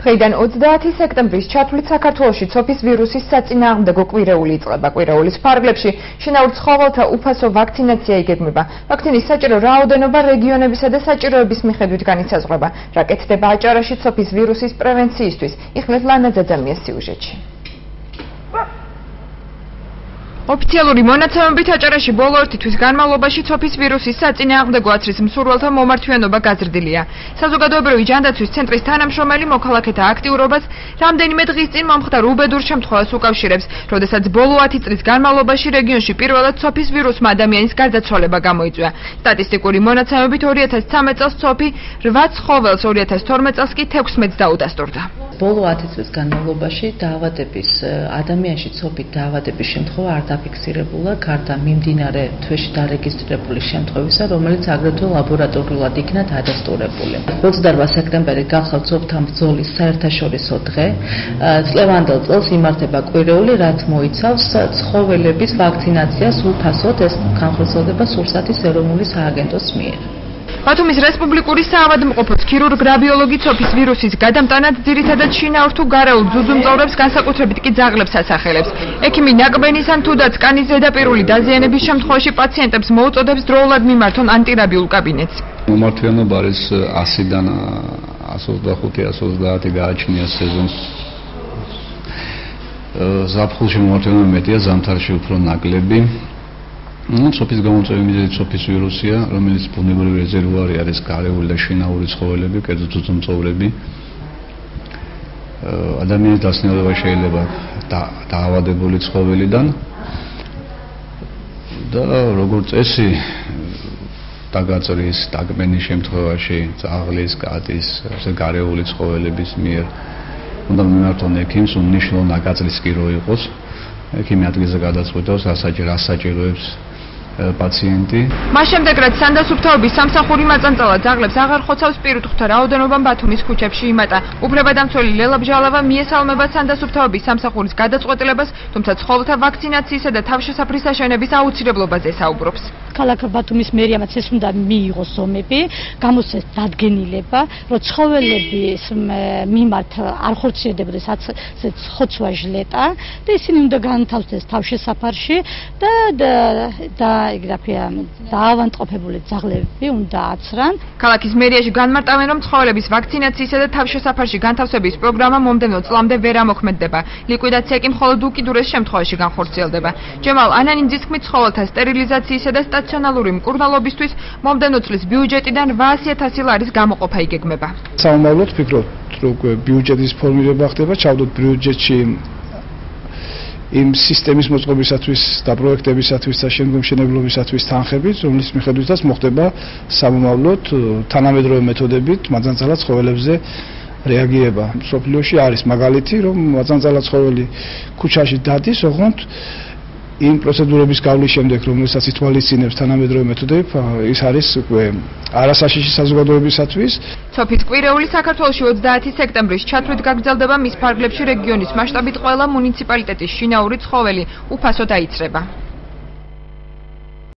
დღეიდან 30 სექტემბრის ჩათვლით საქართველოში ცოფის ვირუსის საწინააღმდეგო კვირეული იწყება. კვირეულის ფარგლებში შინაურ ცხოველთა უფასო ვაქცინაცია იგეგმება. ვაქცინის საჭირო რაოდენობა რეგიონებისა და საჭიროების მიხედვით განისაზღვრება. რა კეთდება აჭარაში ცოფის ვირუსის პრევენციისთვის? იხმეთ ლანა ძაძამიას სიუჟეტში. ოფიციალური მონაცემებით აჭარაში ბოლო ერთი თვის განმავლობაში ცოფის ვირუსის საწინააღმდეგო აცრის მსურველთა მომართვიანობა გაზრდილია. საზოგადოებრივი ჯანდაცვის ცენტრის თანამშრომელი მოქალაქეთა აქტიურობას რამდენიმე დღის წინ მომხდარ უბედურ შემთხვევას უკავშირებს, როდესაც ბოლო 10 წლის განმავლობაში რეგიონში პირველად ცოფის ვირუსმა ადამიანის გარდაცვალება გამოიწვია. სტატისტიკური მონაცემებით 2013 წელს ცოფი 8 ცხოველს, 2012 წელს კი 16-ს დაუდასტურდა. ბოლო 10 წლის განმავლობაში დაავადების ადამიანში ცოფით დაავადების შემთხვევა არ დაფიქსირებულა გარდა მიმდინარე თვეში დარეგისტრირებული შემთხვევისა, რომელიც აგრეთვე ლაბორატორიულად იქნა დადასტურებული. 28 სექტემბერი გახალ ცოფთან ბრძოლის საერთაშორისო დღე. წლევანდელ წელს იმართება კვირეული, რაც მოიცავს ცხოველების ვაქცინაციას უფასოდ ეს განხორციელდება სურსათის ეროვნული სააგენტოს მიერ. ბათუმის რესპუბლიკური საავადმყოფოს ქირურგ რადიოლოგი ცოფის ვირუსის გადამტანად ძირითადად შინაურ თუ გარეულ ძუძუმწოვრებს განსაკუთრებით კი ძაღლებს ასახელებს. ექიმი ნაკბენის ან თუდაც კანის ზედაპირული დაზიანების შემთხვევაში პაციენტებს მოუწოდებს დროულად მიმართონ ანტირაბიულ კაბინეტს. მომართვიანობა არის 100-დან 125-130 გააჩნია სეზონს. ზაფხულში მომართვიანობა მეტია, ზამთარში უფრო ნაკლები. Ну სოფის გამოწვევი მიზეზი სოფის ვირუსია რომელიც ბუნებრივი რეზერვუარი არის გარეული და შინაური ცხოველები კერძოდ ძუძუმწოვრები ადამიანის დასნეულება შეიძლება დაავადებული ცხოველიდან. და როგორც წესი დაგაწრის დაგმენის შემთხვევაში ძაღლის, კატის, ასე გარეული ცხოველების მიერ. უნდა მიმართონ ექიმს, უნიშნულო ნაგაწრის კი რო იყოს. ექიმი ადგილზე გადაწყვეტავს, რასაჭირო რასაჭიროებს პაციენტი. მას შემდეგ რაც სანდასუფთავების სამსახური მაწანწალა ძაღლებს აღარ ხოცავს პირუტყვთა რაოდენობამ ბათუმის ქუჩებში იმატა. უფლებადამცველი ლელა ბჟალავა მიესალმება სანდასუფთავების სამსახურის გადაწყვეტილებას, თუმცა ცხოველთა ვაქცინაციისა და თავშესაფრის აშენების აუცილებლობაზე საუბრობს. ქალაქ ბათუმის მერიამაც ეს უნდა მიიღოს ომები, გამოსცეს დადგენილება, რომ ცხოველების მიმართ არ ხორციელდებოდეს ასე ხოცვა ჟლეტა და ისინი უნდა განთავსდეს თავშესაფარში და და ეგ რაფია დაავადყოფებული ძაღლები უნდა აცრან. ქალაქის მერიაში განმარტავენ, რომ ცხოველების ვაქცინაციისა და თავშესაფარში განთავსების პროგრამა მომდენო წლამდე ვერ ამოქმედდება. ლიკვიდაცია კი მხოლოდ უკიდურეს შემთხვევაში განხორციელდება. ჯემალ ანანინძის თქმით, ცხოველთა სტერილიზაციისა და სტაციონალური მკურნალობისთვის მომდენო წლის ბიუჯეტიდან 800.000 ლარის გამოყოფა იგეგმება. სამომავლოდ ფიქრობ, რომ ბიუჯეტის ფორმირება ხდება, ჩავდოთ ბიუჯეტში იმ სისტემის მოწყობისათვის და პროექტებისათვის და შემდგომშენებლობისათვის თანხებით, რომლის მიხედვითაც მოხდება სამომავლოდ თანამედროვე მეთოდებით მაძანძალა ცხოველებზე რეაგირება. სოფლიოში არის მაგალითი, რომ მაძანძალა ცხოველი ქუჩაში დადის, ოღონდ იმ პროცედურების გავლის შემდეგ, რომელსაც ითვალისწინებს თანამედროვე მეთოდები, ის არის უკვე არასაშიში საზოგადოებისათვის. სოფის კვირეული საქართველოს 30 სექტემბრის ჩათვლით გაგრძელდება მის ფარგლებში რეგიონის მასშტაბით ყველა მუნიციპალიტეტის შინაური ცხოველი უფასო დაიწრება.